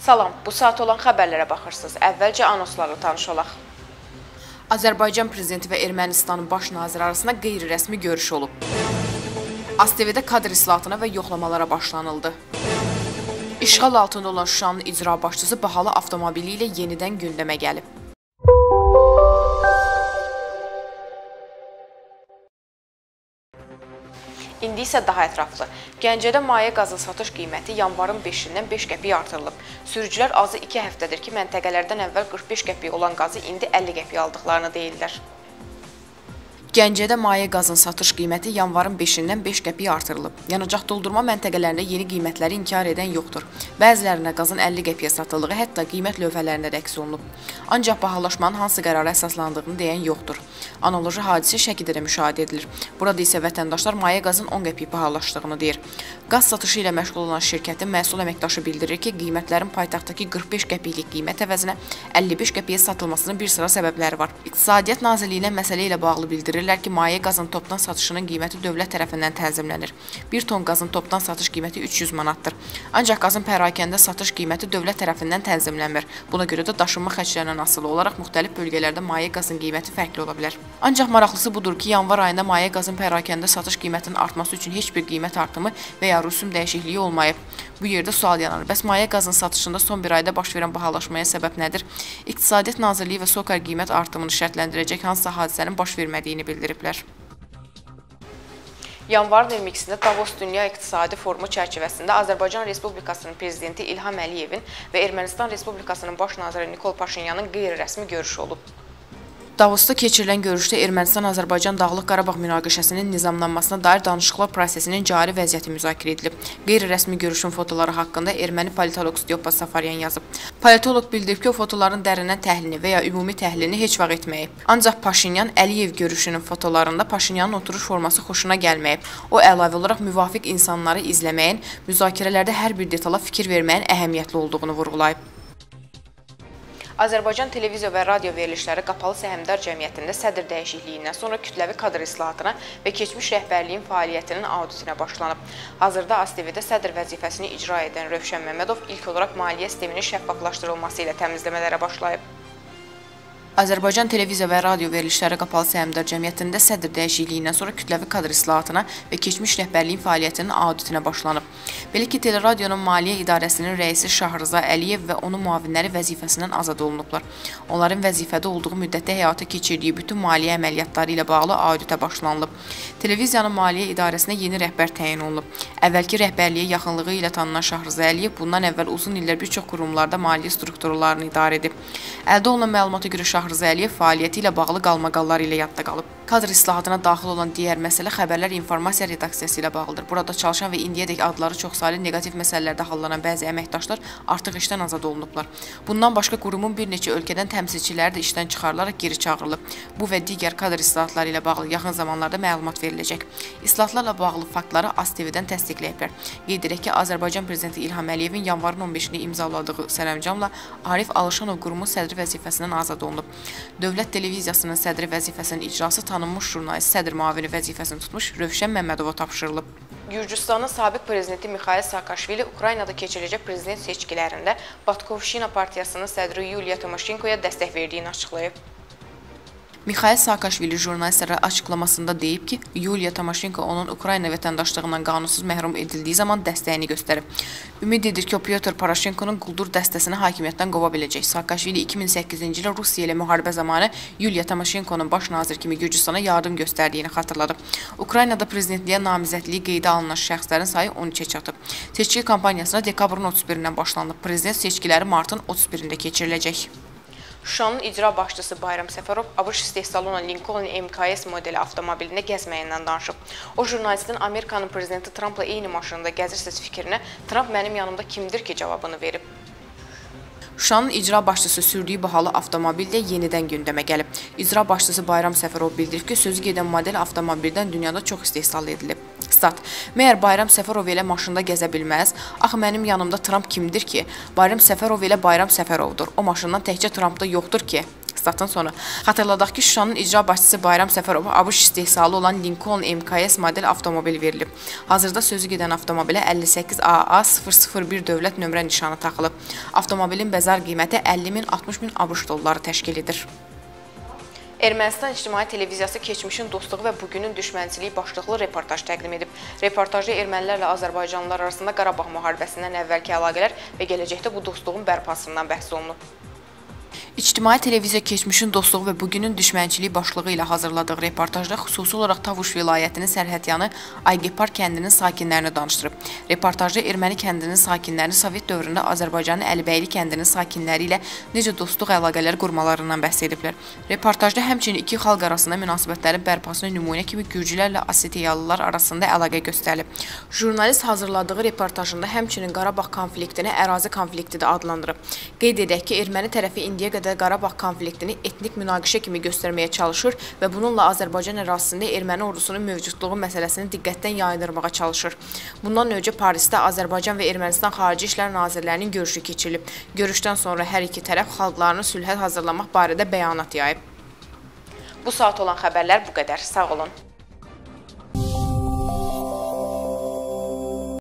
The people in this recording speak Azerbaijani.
Salam, bu saat olan xəbərlərə baxırsınız. Əvvəlcə anonslarla tanış olaq. Azərbaycan prezidenti və Ermənistanın baş naziri arasında qeyri-rəsmi görüş olub. ASTV-də kadr islahatına və yoxlamalara başlanıldı. İşğal altında olan Şuşanın icra başçısı bahalı avtomobili ilə yenidən gündəmə gəlib. İndi isə daha ətraflı. Gəncədə maye qazın satış qiyməti yanvarın 5-dən 5 qəpik artırılıb. Sürücülər azı 2 həftədir ki, məntəqələrdən əvvəl 45 qəpik olan qazı indi 50 qəpik aldıqlarını deyirlər. Gəncədə maye qazın satış qiyməti yanvarın 5-dən 5 qəpik artırılıb. Yanacaq doldurma məntəqələrində yeni qiymətləri inkar edən yoxdur. Bəzilərində qazın 50 qəpiyə satıldığı hətta qiymət lövhələrində də əks olunub. Ancaq bahalaşmanın hansı qərara əsaslandığını deyən yoxdur. Analoji hadisə Şəkidə də müşahidə edilir. Burada isə vətəndaşlar maye qazın 10 qəpik bahalaşdığını deyir. Qaz satışı ilə məşğul olan şirkətin məsul əməkdaşı bildirir ki, qiymətlərin paytaxtdakı 45 qəpiklik qiymət əvəzinə 55 qəpiyə satılmasının bir sıra səbəbləri var. İqtisadiyyat Nazirliyinə məsələ ilə bağlı bildirir bildirirlər ki, maye qazın topdan satışının qiyməti dövlət tərəfindən tənzimlənir. 1 ton qazın topdan satış qiyməti 300 manatdır. Ancaq qazın pərakəndə satış qiyməti dövlət tərəfindən tənzimlənmir. Buna görə də daşınma xərclərindən asılı olaraq müxtəlif bölgələrdə maye qazın qiyməti fərqli ola bilər. Ancaq maraqlısı budur ki, yanvar ayında maye qazın pərakəndə satış qiymətinin artması üçün heç bir qiymət artımı və ya rüsum dəyişikliyi olmayıb. Bu yerdə sual yaranır. Bəs maye qazın satışında son bir ayda baş verən bahalaşmaya səbəb nədir? İqtisadiyyat Nazirliyi və SOCAR qiymət artımını şərtləndirəcək hansısa hadisənin baş vermədiyini bildiriblər. Yanvarın 22-sində Davos Dünya İqtisadi Forumu çərçivəsində Azərbaycan Respublikasının prezidenti İlham Əliyevin və Ermənistan Respublikasının baş naziri Nikol Paşinyanın qeyri-rəsmi görüşü olub. Davosda keçirilən görüşdə Ermənistan-Azərbaycan Dağlıq Qarabağ münaqişəsinin nizamlanmasına dair danışıqlar prosesinin cari vəziyyəti müzakirə edilib. Qeyri-rəsmi görüşün fotoları haqqında erməni politoloq Styopa Safaryan yazıb. Politoloq bildirib ki, o fotoların dərindən təhlilini və ya ümumi təhlilini heç vaxt etməyib. Ancaq Paşinyan Əliyev görüşünün fotolarında Paşinyanın oturuş forması xoşuna gəlməyib. O əlavə olaraq müvafiq insanları izləməyin, müzakirələrdə hər bir detala fikir verməyin əhəmiyyətli olduğunu vurğulayıb. Azərbaycan televiziya və radio verilişləri qapalı səhmdar cəmiyyətində sədr dəyişikliyindən sonra kütləvi kadr islahatına və keçmiş rəhbərliyin fəaliyyətinin auditinə başlanıb. Hazırda ASTV-də sədr vəzifəsini icra edən Rövşən Məmmədov ilk olaraq maliyyə sisteminin şəffaflaşdırılması ilə təmizləmələrə başlayıb. Azərbaycan televiziya və radio verilişləri qapalı səhmdar cəmiyyətində sədr dəyişikliyindən sonra kütləvi kadr islahatına və keçmiş rəhbərliyin fəaliyyətinin auditinə başlanıb. Belə ki, Teleradionun Maliyyə İdarəsinin rəisi Şahrıza Əliyev və onun müavinləri vəzifəsindən azad olunublar. Onların vəzifədə olduğu müddətdə həyata keçirdiyi bütün maliyyə əməliyyatları ilə bağlı auditə başlanılıb. Televiziyanın Maliyyə İdarəsinə yeni rəhbər təyin olunub. Əvvəlki rəhbərliyə yaxınlığı ilə tanınan Şahrıza Əliyev bundan əvvəl uzun illər bir çox qurumlarda maliyyə strukturlarını idarə edib. Əldə olunan məlumata görə Şahrıza Rza Əliyev fəaliyyəti ilə bağlı qalmaqallar ilə yadda qalıb. Kadr islahatına daxil olan digər məsələ xəbərlər informasiya redaksiyası ilə bağlıdır. Burada çalışan və indiyədək adları çoxsaylı neqativ məsələlərdə hallanan bəzi əməkdaşlar artıq işdən azad olunublar. Bundan başqa qurumun bir neçə ölkədən təmsilçiləri də işdən çıxarılaraq geri çağırılıb. Bu və digər kadr islahatları ilə bağlı yaxın zamanlarda məlumat veriləcək. İslahatlarla bağlı faktları ASTV-dən təsdiqləyiblər. Qeyd edək ki, Azərbaycan prezidenti İlham Əliyevin yanvarın 15-ni imzaladığı sərəncamla Arif Alışanov qurumun sədri vəzifəsindən azad olunub. Dövlət televiziyasının sədri vəzifəsinin icrası tanınıb tanınmış jurnalist sədr müavini vəzifəsini tutmuş Rövşən Məmmədova tapşırılıb. Gürcüstanın sabiq prezidenti Mixail Saakashvili Ukraynada keçiriləcək prezident seçkilərində Batkovşina partiyasının sədri Yuliya Timoşenkoya dəstək verdiyini açıqlayıb. Mixail Saakashvili jurnalistlərə açıqlamasında deyib ki, Yuliya Timoşenko onun Ukrayna vətəndaşlığından qanunsuz məhrum edildiyi zaman dəstəyini göstərib. Ümid edir ki, Pyotr Poroshenkonun quldur dəstəsini hakimiyyətdən qova biləcək. Saakashvili 2008-ci ildə Rusiya ilə müharibə zamanı Yuliya Timoşenkonun baş nazir kimi Gürcüstana yardım göstərdiyini xatırladıb. Ukraynada prezidentliyə namizədliyi qeydə alınan şəxslərin sayı 13-ə çatıb. Seçki kampaniyasına dekabrın 31-dən başlanılıb. Prezident seçkiləri martın 31-də keçiriləcək. Şuşanın icra başçısı Bayram Səfərov ABŞ istehsalı olan Lincoln MKS modeli avtomobilində gəzməyindən danışıb. O jurnalistin Amerikanın prezidenti Trampla eyni maşında gəzirsiniz fikrinə Tramp mənim yanımda kimdir ki cavabını verib. Şuşanın icra başçısı sürdüyü bahalı avtomobil də yenidən gündəmə gəlib. İcra başçısı Bayram Səfərov bildirib ki, sözü gedən model avtomobildən dünyada çox istehsal edilib. Stat. Məyər Bayram Səfərov elə maşında gəzə bilməz? Axı mənim yanımda Tramp kimdir ki? Bayram Səfərov elə Bayram Səfərovdur. O maşından təkcə Trampda yoxdur ki. Statın sonu. Xatırladaq ki, Şuşanın icra başçısı Bayram Səfərova ABŞ istehsalı olan Lincoln MKS model avtomobil verilib. Hazırda sözü gedən avtomobilə 58 AA 001 dövlət nömrə nişanı taxılıb. Avtomobilin bəzar qiyməti 50 min 60 min ABŞ dolları təşkil edir. Ermənistan İctimai Televiziyası keçmişin dostluğu və bugünün düşmənçiliyi başlıqlı reportaj təqdim edib. Reportajda ermənilərlə Azərbaycanlılar arasında Qarabağ müharibəsindən əvvəlki əlaqələr və gələcəkdə bu dostluğun bərpasından bəhs olunub. İctimai televiziya keçmişin dostluğu və bugünün düşmənçiliyi başlığı ilə hazırladığı reportajda xüsusi olaraq Tavuş vilayətinin sərhədyanı Aygepar kəndinin sakinlərini danışdırıb. Reportajda erməni kəndinin sakinlərini Sovet dövründə Azərbaycanın Əlibəyli kəndinin sakinləri ilə necə dostluq əlaqələri qurmalarından bəhs ediblər. Reportajda həmçinin iki xalq arasında münasibətlərin bərpasına nümunə kimi gürcülərlə Osetiyalılar arasında əlaqə göstərilib. Jurnalist hazırladığı reportajında həmçinin Qarabağ konfliktini ərazi konflikti də adlandırıb. Qeyd edək ki, erməni tərəfi indiyə qədər Qarabağ konfliktini etnik münaqişə kimi göstərməyə çalışır və bununla Azərbaycan ərazisində erməni ordusunun mövcudluğu məsələsini diqqətdən yayındırmağa çalışır. Bundan öncə Parisdə Azərbaycan və Ermənistan Xarici İşlər Nazirlərinin görüşü keçirilib. Görüşdən sonra hər iki tərəf xalqlarını sülhə hazırlamaq barədə bəyanat yayıb. Bu saat olan xəbərlər bu qədər. Sağ olun.